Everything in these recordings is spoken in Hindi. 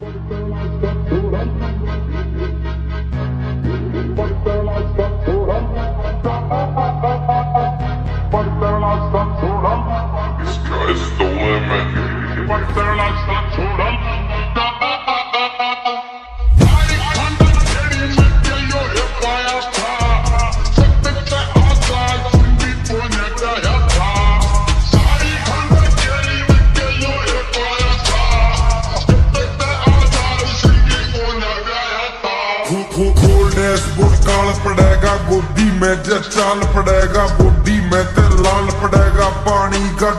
Thank you. खोल डैशबोर्ड काल पड़ेगा गोदी में जब चाल पड़ेगा बॉडी में ते लाल पड़ेगा पानी का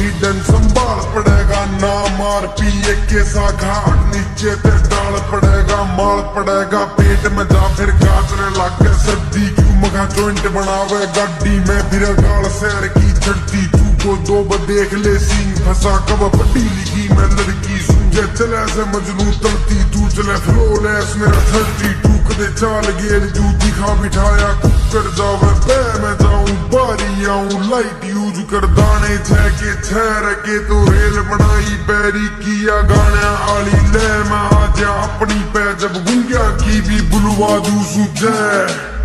कॉन्फिडेंस संभाल पड़ेगा, ना मार पिए के साखा नीचे ते डाल पड़ेगा, माल पड़ेगा, पेट में जा फिर गाजरे लग सर्दी क्यों मगा जॉइंट बनावे, गाड़ी में फिर गाल सैर की चढ़ती तू को दो देख ले सीन, फंसा कब पढ़ी लिखी मैं लड़की, सूझे चले से मजनू तलती तू चले फ्लोलेस मेरा थर्टी टू जाऊँ बारी आऊँ लाइट यूज़ कर दाने रखे तो रेल बनाई बैरी किया गाने आली ले मैं आजा अपनी पै जब गुंगिया की भी बुलवा दू सुझे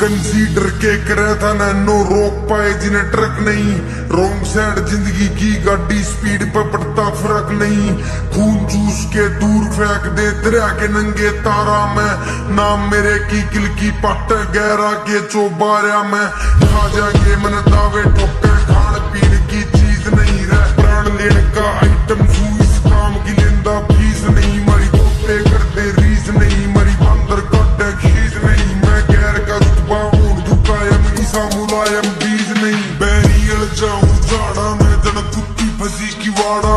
कंसीडर के करे था नैनो रोक पाए जिन्हें ट्रक नहीं। रोंग साइड ज़िंदगी की गाड़ी स्पीड पर पड़ता फ़र्क नहीं। खून चूस के दूर फेंक दे दरिया के नंगे तारा में। नाम मेरे की किल की पट गहरा के चौबारा में। खा जाके मन दावे ठोकर खान पीन की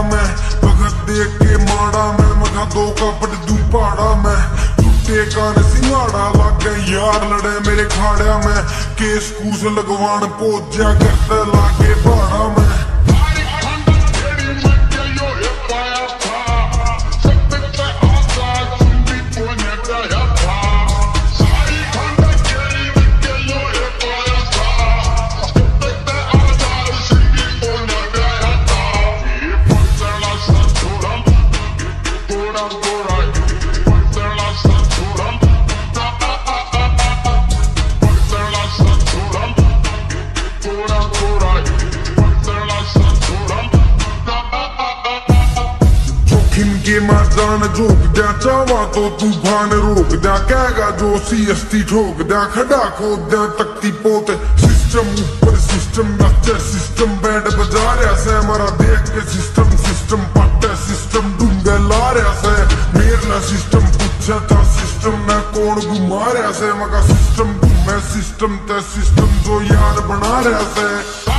में। भगत देख के माड़ा मैं मगा दो कपट दू पाड़ा मैं। टूटे कान सिंगाड़ा लागे यार लड़े मेरे खाड़ा मैं। केस कूस लगवान पोजा करते लागे बाड़ा में। जोखिम के मैदान जोक दिया चावा तो तूफ़ान रोक दिया कहेगा जो सी अस्ती ठोक दिया खड़ा खोद तख्ती पोते सिस्टम ऊपर सिस्टम नचे सिस्टम बैंड बजा रहा से हमारा देख के सिस्टम पूछा था सिस्टम मैं कौन घुमा रहा से मगा सिस्टम घूमे सिस्टम ते सिस्टम जो यार बना रहा से